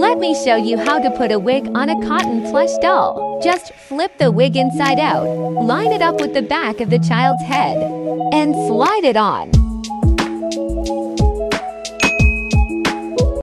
Let me show you how to put a wig on a cotton plush doll. Just flip the wig inside out, line it up with the back of the child's head, and slide it on.